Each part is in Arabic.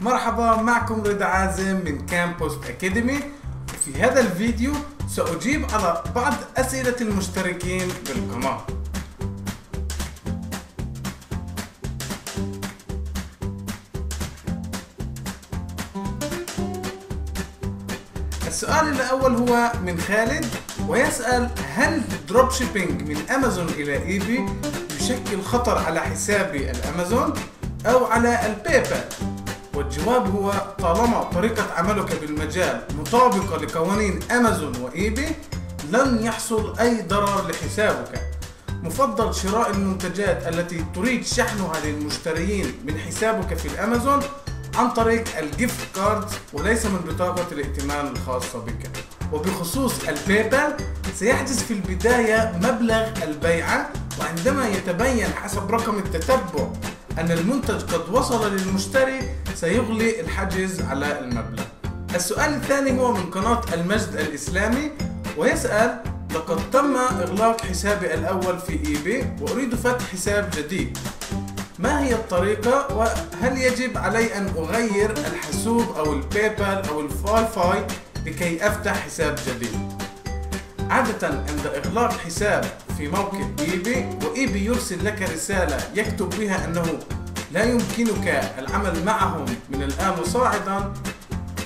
مرحبا معكم رضا عازم من كامبوست academy وفي هذا الفيديو سأجيب على بعض أسئلة المشتركين بالقناة السؤال الأول هو من خالد ويسأل هل drop shipping من أمازون إلى إيبي يشكل خطر على حسابي الأمازون أو على البيبال والجواب هو طالما طريقة عملك بالمجال مطابقة لقوانين أمازون وإيبي لن يحصل أي ضرر لحسابك. مفضل شراء المنتجات التي تريد شحنها للمشترين من حسابك في الأمازون عن طريق ال gift card وليس من بطاقة الائتمان الخاصة بك. وبخصوص البيبال سيحجز في البداية مبلغ البيعة وعندما يتبين حسب رقم التتبع. أن المنتج قد وصل للمشتري سيلغي الحجز على المبلغ. السؤال الثاني هو من قناة المجد الإسلامي ويسأل لقد تم إغلاق حسابي الأول في إيباي وأريد فتح حساب جديد. ما هي الطريقة وهل يجب علي أن أغير الحاسوب أو البيبال أو الفاي فاي لكي أفتح حساب جديد؟ عادة عند إغلاق حساب في موقع إيبي وإيبي يرسل لك رسالة يكتب بها أنه لا يمكنك العمل معهم من الآن وصاعدا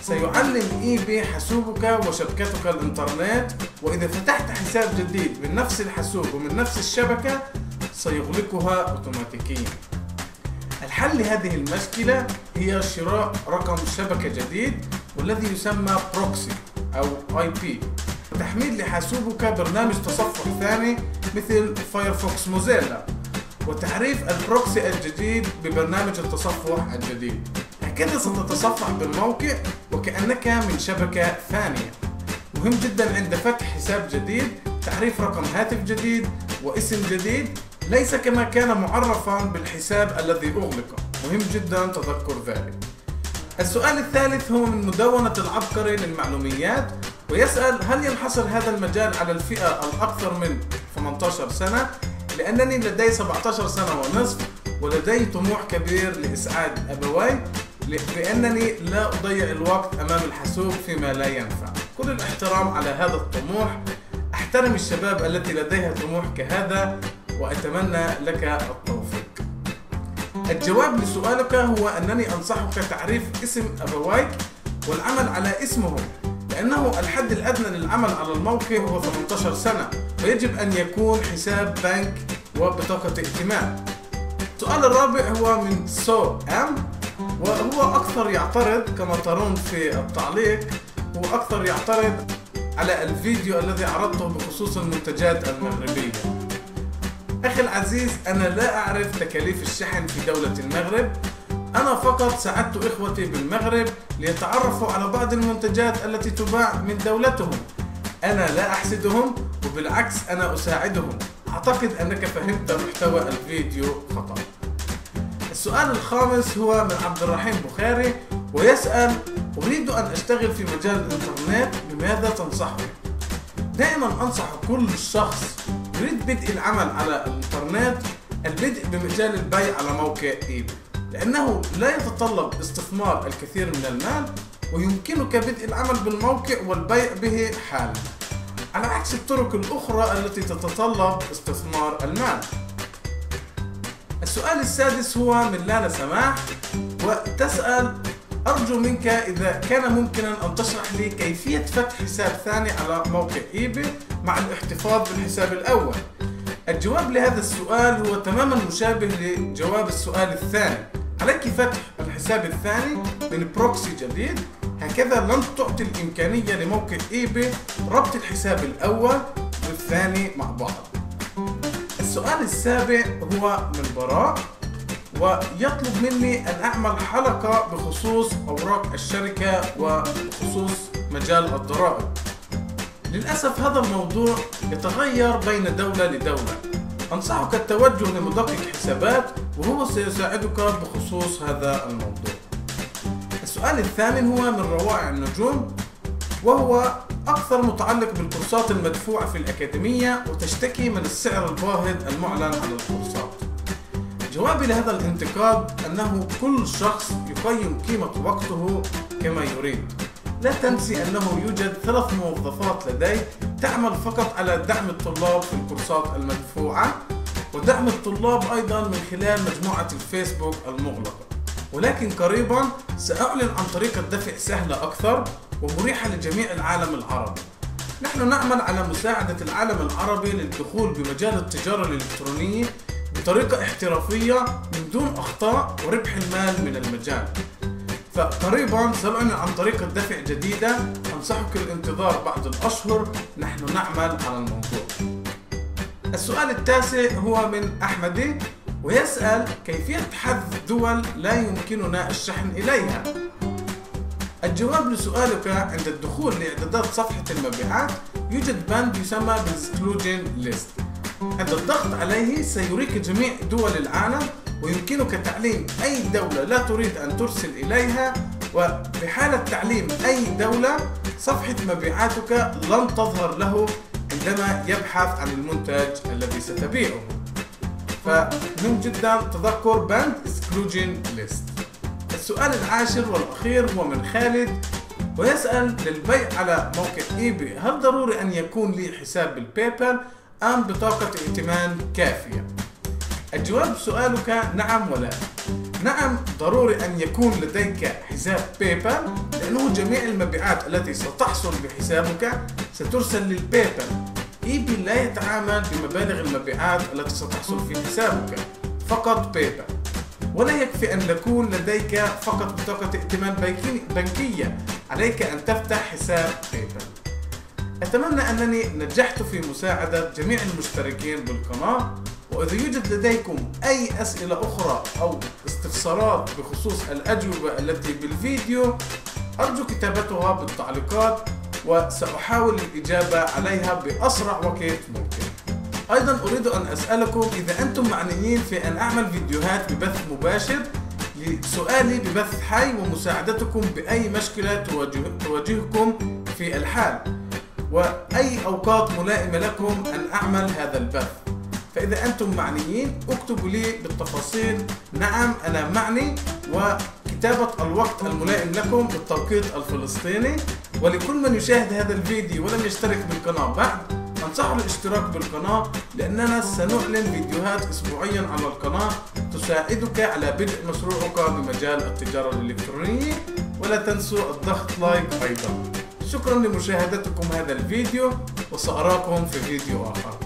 سيعلم إيبي حاسوبك وشبكتك الإنترنت وإذا فتحت حساب جديد من نفس الحاسوب ومن نفس الشبكة سيغلقها أوتوماتيكيا. الحل لهذه المشكلة هي شراء رقم شبكة جديد والذي يسمى proxy أو IP وتحميل لحاسوبك برنامج تصفح ثاني مثل فايرفوكس موزيلا وتعريف ال proxy الجديد ببرنامج التصفح الجديد. هكذا ستتصفح بالموقع وكأنك من شبكة ثانية. مهم جدا عند فتح حساب جديد تعريف رقم هاتف جديد واسم جديد ليس كما كان معرفا بالحساب الذي أغلق مهم جدا تذكر ذلك. السؤال الثالث هو من مدونة العبقري للمعلوميات ويسأل هل ينحصر هذا المجال على الفئة الأكثر من 18 سنة؟ لأنني لدي 17 سنة ونصف ولدي طموح كبير لإسعاد أبوي لأنني لا أضيع الوقت أمام الحاسوب فيما لا ينفع. كل الاحترام على هذا الطموح. أحترم الشباب التي لديها طموح كهذا وأتمنى لك التوفيق. الجواب لسؤالك هو أنني أنصحك تعريف اسم أبويك والعمل على اسمهم لأنه الحد الأدنى للعمل على الموقع هو 18 سنة ويجب أن يكون حساب بنك وبطاقة ائتمان السؤال الرابع هو من سو أم وهو أكثر يعترض كما ترون في التعليق هو أكثر يعترض على الفيديو الذي عرضته بخصوص المنتجات المغربية. أخي العزيز أنا لا أعرف تكاليف الشحن في دولة المغرب. أنا فقط ساعدت إخوتي بالمغرب ليتعرفوا على بعض المنتجات التي تباع من دولتهم. أنا لا أحسدهم وبالعكس أنا أساعدهم. أعتقد أنك فهمت محتوى الفيديو خطأ السؤال الخامس هو من عبد الرحيم بخاري ويسأل أريد أن أشتغل في مجال الإنترنت بماذا تنصحني؟ دائما أنصح كل شخص يريد بدء العمل على الإنترنت البدء بمجال البيع على موقع إيباي. لأنه لا يتطلب استثمار الكثير من المال ويمكنك بدء العمل بالموقع والبيع به حالا. على عكس الطرق الأخرى التي تتطلب استثمار المال. السؤال السادس هو من لانا سماح وتسأل أرجو منك إذا كان ممكنا أن تشرح لي كيفية فتح حساب ثاني على موقع إيباي مع الاحتفاظ بالحساب الأول. الجواب لهذا السؤال هو تماما مشابه لجواب السؤال الثاني. عليك فتح الحساب الثاني من proxy جديد. هكذا لن تعطي الإمكانية لموقع إيباي ربط الحساب الأول والثاني مع بعض. السؤال السابع هو من براء ويطلب مني أن أعمل حلقة بخصوص أوراق الشركة وبخصوص مجال الضرائب. للأسف هذا الموضوع يتغير بين دولة لدولة. أنصحك التوجه لمدقق حسابات وهو سيساعدك بخصوص هذا الموضوع. السؤال الثامن هو من روائع النجوم وهو أكثر متعلق بالكورسات المدفوعة في الأكاديمية وتشتكي من السعر الباهظ المعلن على الكورسات. جوابي لهذا الانتقاد أنه كل شخص يقيم قيمة وقته كما يريد. لا تنسي أنه يوجد ثلاث موظفات لدي تعمل فقط على دعم الطلاب في الكورسات المدفوعة ودعم الطلاب أيضا من خلال مجموعة الفيسبوك المغلقة. ولكن قريبا سأعلن عن طريقة دفع سهلة أكثر ومريحة لجميع العالم العربي. نحن نعمل على مساعدة العالم العربي للدخول بمجال التجارة الإلكترونية بطريقة احترافية من دون أخطاء وربح المال من المجال. فقريبا سأعلن عن طريقة دفع جديدة أنصحك الانتظار بعض الأشهر. نحن نعمل على الموضوع. السؤال التاسع هو من أحمدي ويسأل كيفية حذف دول لا يمكننا الشحن إليها؟ الجواب لسؤالك عند الدخول لإعدادات صفحة المبيعات يوجد بند يسمى بالسكلوجين ليست عند الضغط عليه سيريك جميع دول العالم ويمكنك تعليم أي دولة لا تريد أن ترسل إليها وبحالة تعليم أي دولة صفحة مبيعاتك لن تظهر له عندما يبحث عن المنتج الذي ستبيعه فمهم جدا تذكر بند exclusion list السؤال العاشر والأخير هو من خالد ويسأل للبيع على موقع ايباي هل ضروري أن يكون لي حساب بالبيبال أم بطاقة ائتمان كافية؟ الجواب سؤالك نعم ولا نعم ضروري أن يكون لديك حساب بيبال لأنه جميع المبيعات التي ستحصل بحسابك سترسل للبيبال ايبي لا يتعامل بمبالغ المبيعات التي ستحصل في حسابك فقط بيبال ولا يكفي أن يكون لديك فقط بطاقة ائتمان بنكية. عليك أن تفتح حساب بيبال أتمنى أنني نجحت في مساعدة جميع المشتركين بالقناة. وإذا يوجد لديكم أي أسئلة أخرى أو استفسارات بخصوص الأجوبة التي بالفيديو أرجو كتابتها بالتعليقات وسأحاول الإجابة عليها بأسرع وقت ممكن. أيضا أريد أن أسألكم إذا أنتم معنيين في أن أعمل فيديوهات ببث مباشر لسؤالي ببث حي ومساعدتكم بأي مشكلة تواجهكم في الحال وأي أوقات ملائمة لكم أن أعمل هذا البث. فإذا أنتم معنيين اكتبوا لي بالتفاصيل نعم أنا معني وكتابة الوقت الملائم لكم بالتوقيت الفلسطيني. ولكل من يشاهد هذا الفيديو ولم يشترك بالقناة بعد أنصحه الاشتراك بالقناة لأننا سنعلن فيديوهات أسبوعيا على القناة تساعدك على بدء مشروعك بمجال التجارة الإلكترونية. ولا تنسوا الضغط لايك أيضا. شكرا لمشاهدتكم هذا الفيديو وسأراكم في فيديو آخر.